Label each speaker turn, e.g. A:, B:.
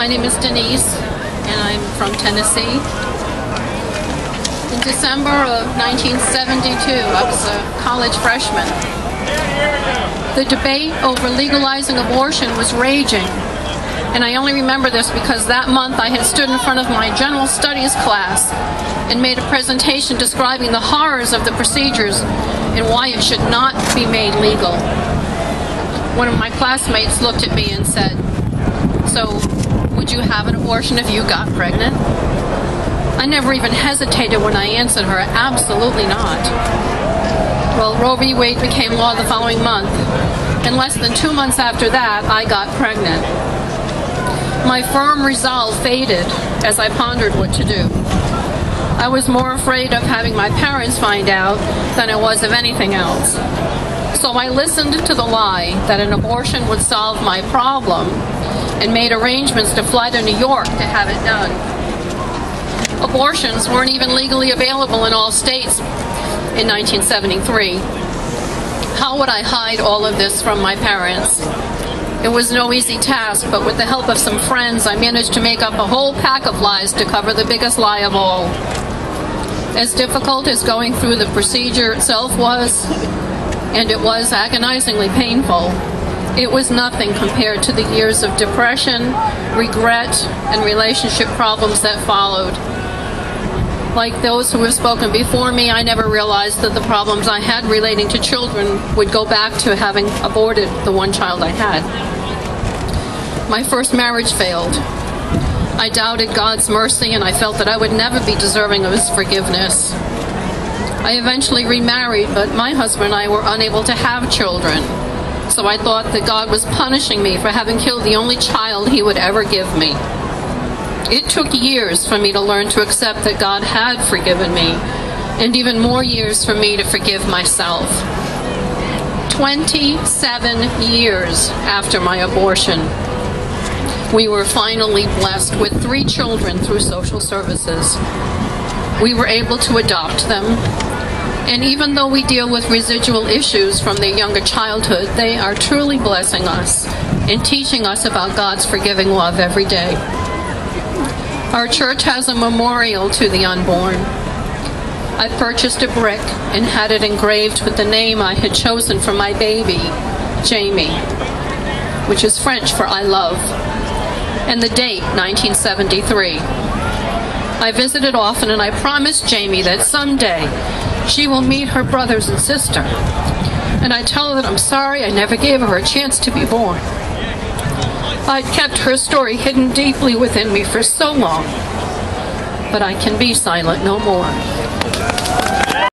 A: My name is Denise, and I'm from Tennessee. In December of 1972, I was a college freshman. The debate over legalizing abortion was raging, and I only remember this because that month I had stood in front of my general studies class and made a presentation describing the horrors of the procedures and why it should not be made legal. One of my classmates looked at me and said, So, would you have an abortion if you got pregnant? I never even hesitated when I answered her, absolutely not. Well, Roe v. Wade became law the following month, and less than two months after that, I got pregnant. My firm resolve faded as I pondered what to do. I was more afraid of having my parents find out than I was of anything else. So I listened to the lie that an abortion would solve my problem and made arrangements to fly to New York to have it done. Abortions weren't even legally available in all states in 1973. How would I hide all of this from my parents? It was no easy task, but with the help of some friends, I managed to make up a whole pack of lies to cover the biggest lie of all. As difficult as going through the procedure itself was, and it was agonizingly painful, it was nothing compared to the years of depression, regret, and relationship problems that followed. Like those who have spoken before me, I never realized that the problems I had relating to children would go back to having aborted the one child I had. My first marriage failed. I doubted God's mercy and I felt that I would never be deserving of His forgiveness. I eventually remarried, but my husband and I were unable to have children. So I thought that God was punishing me for having killed the only child He would ever give me. It took years for me to learn to accept that God had forgiven me, and even more years for me to forgive myself. 27 years after my abortion, we were finally blessed with three children through social services. We were able to adopt them, and even though we deal with residual issues from their younger childhood, they are truly blessing us and teaching us about God's forgiving love every day. Our church has a memorial to the unborn. I purchased a brick and had it engraved with the name I had chosen for my baby, Jamie, which is French for I love, and the date, 1973. I visited often and I promised Jamie that someday she will meet her brothers and sister. And I tell her that I'm sorry I never gave her a chance to be born. I'd kept her story hidden deeply within me for so long, but I can be silent no more.